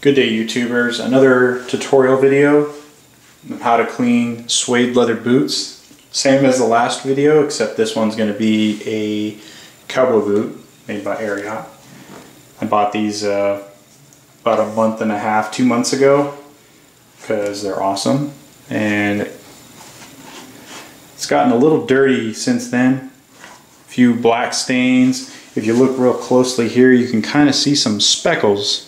Good day YouTubers, another tutorial video on how to clean suede leather boots. Same as the last video except this one's going to be a cowboy boot made by Ariat. I bought these uh, about a month and a half, two months ago because they're awesome and it's gotten a little dirty since then. A few black stains. If you look real closely here you can kind of see some speckles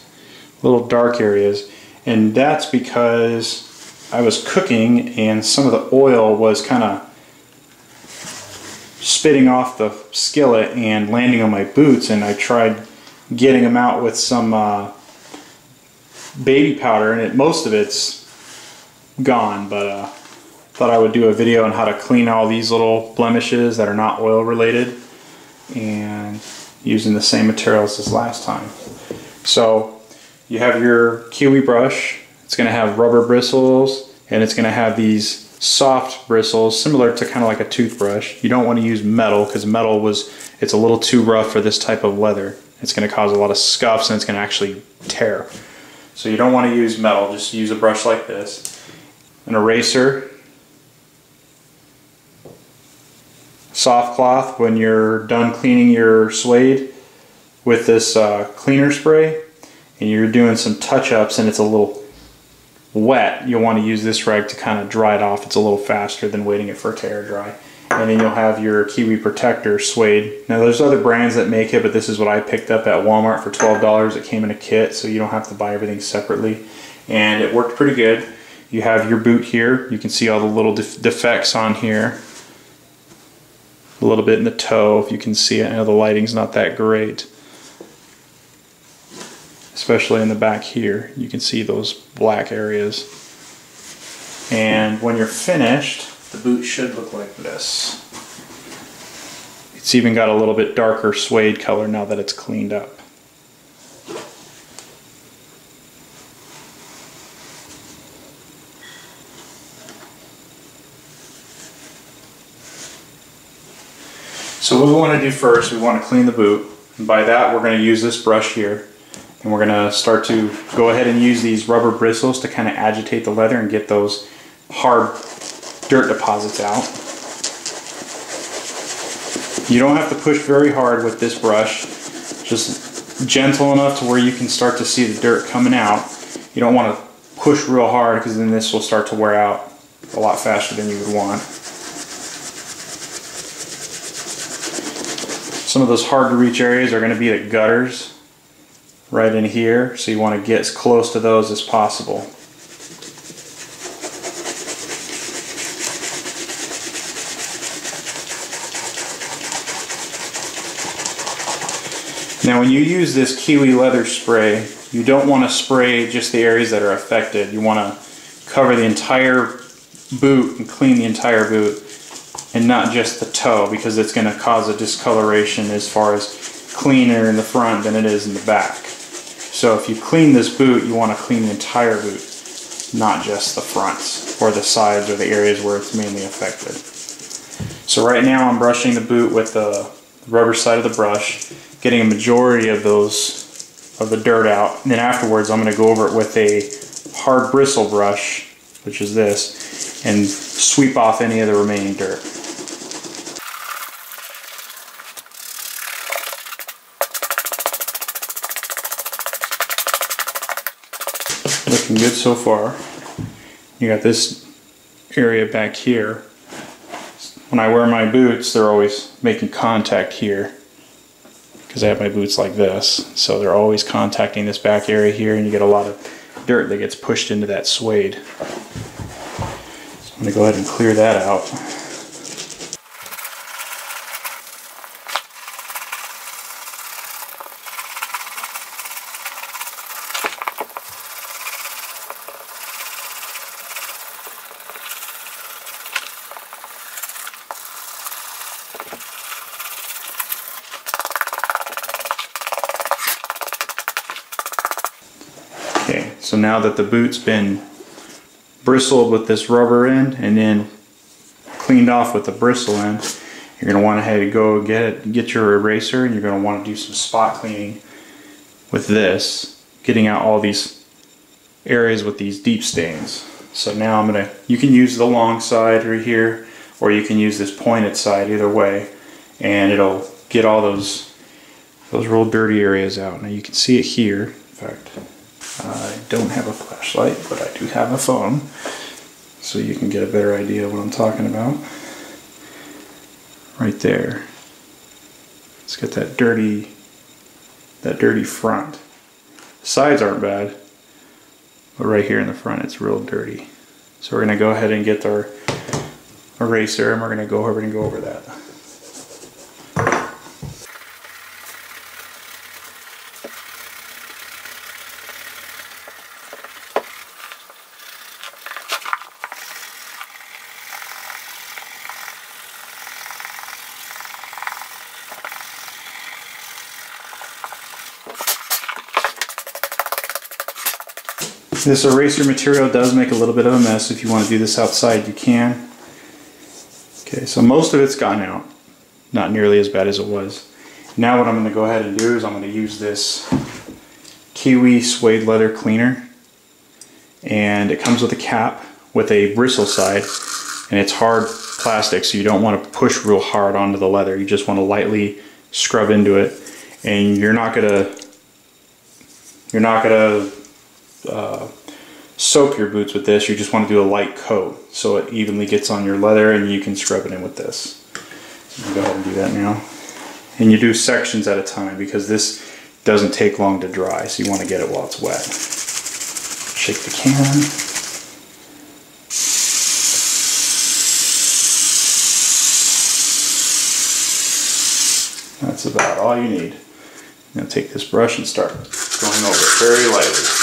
little dark areas. And that's because I was cooking and some of the oil was kind of spitting off the skillet and landing on my boots. And I tried getting them out with some uh, baby powder and it most of it's gone. But uh, thought I would do a video on how to clean all these little blemishes that are not oil related and using the same materials as last time. So you have your kiwi brush. It's going to have rubber bristles and it's going to have these soft bristles similar to kind of like a toothbrush. You don't want to use metal because metal was it's a little too rough for this type of leather. It's going to cause a lot of scuffs and it's going to actually tear. So you don't want to use metal, just use a brush like this. An eraser. Soft cloth when you're done cleaning your suede with this uh, cleaner spray and you're doing some touch-ups and it's a little wet, you'll want to use this rag to kind of dry it off. It's a little faster than waiting it for it to air dry. And then you'll have your Kiwi Protector suede. Now there's other brands that make it, but this is what I picked up at Walmart for $12. It came in a kit, so you don't have to buy everything separately. And it worked pretty good. You have your boot here. You can see all the little def defects on here. A little bit in the toe, if you can see it. I know the lighting's not that great especially in the back here. You can see those black areas. And when you're finished, the boot should look like this. It's even got a little bit darker suede color now that it's cleaned up. So what we want to do first, we want to clean the boot. And by that, we're going to use this brush here. And we're going to start to go ahead and use these rubber bristles to kind of agitate the leather and get those hard dirt deposits out. You don't have to push very hard with this brush, just gentle enough to where you can start to see the dirt coming out. You don't want to push real hard because then this will start to wear out a lot faster than you would want. Some of those hard to reach areas are going to be the gutters right in here. So you want to get as close to those as possible. Now when you use this kiwi leather spray, you don't want to spray just the areas that are affected. You want to cover the entire boot and clean the entire boot and not just the toe because it's going to cause a discoloration as far as cleaner in the front than it is in the back. So if you clean this boot, you want to clean the entire boot, not just the fronts or the sides or the areas where it's mainly affected. So right now I'm brushing the boot with the rubber side of the brush, getting a majority of those of the dirt out. And then afterwards I'm going to go over it with a hard bristle brush, which is this, and sweep off any of the remaining dirt. So far. You got this area back here. When I wear my boots, they're always making contact here because I have my boots like this. So they're always contacting this back area here and you get a lot of dirt that gets pushed into that suede. So I'm to go ahead and clear that out. So now that the boot's been bristled with this rubber end and then cleaned off with the bristle end, you're going to want to go get it, get your eraser and you're going to want to do some spot cleaning with this, getting out all these areas with these deep stains. So now I'm gonna, you can use the long side right here, or you can use this pointed side, either way, and it'll get all those those real dirty areas out. Now you can see it here. In fact, I don't have a flashlight, but I do have a phone, so you can get a better idea of what I'm talking about. Right there. It's got that dirty, that dirty front. Sides aren't bad, but right here in the front, it's real dirty. So we're gonna go ahead and get our eraser, and we're gonna go over and go over that. This eraser material does make a little bit of a mess. If you want to do this outside, you can. Okay, so most of it's gone out. Not nearly as bad as it was. Now what I'm going to go ahead and do is I'm going to use this Kiwi suede leather cleaner. And it comes with a cap with a bristle side. And it's hard plastic, so you don't want to push real hard onto the leather. You just want to lightly scrub into it. And you're not going to you're not going to uh, soak your boots with this, you just want to do a light coat so it evenly gets on your leather and you can scrub it in with this. go ahead and do that now. And you do sections at a time because this doesn't take long to dry, so you want to get it while it's wet. Shake the can. That's about all you need. To take this brush and start going over it very lightly.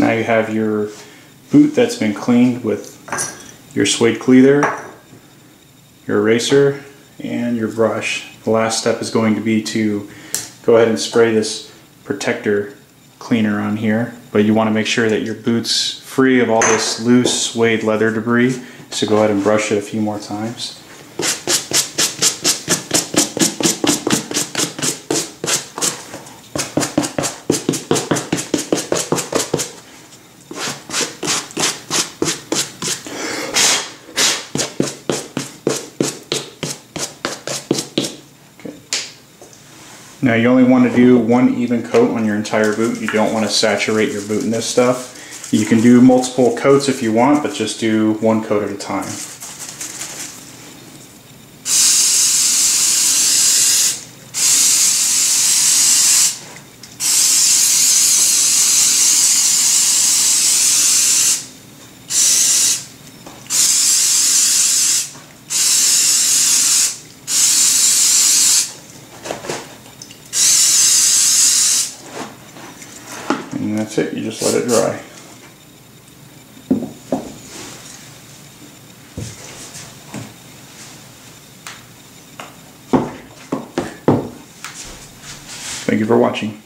Now you have your boot that's been cleaned with your suede cleaner, your eraser, and your brush. The last step is going to be to go ahead and spray this protector cleaner on here, but you want to make sure that your boot's free of all this loose suede leather debris, so go ahead and brush it a few more times. Now you only want to do one even coat on your entire boot. You don't want to saturate your boot in this stuff. You can do multiple coats if you want, but just do one coat at a time. And that's it you just let it dry Thank you for watching.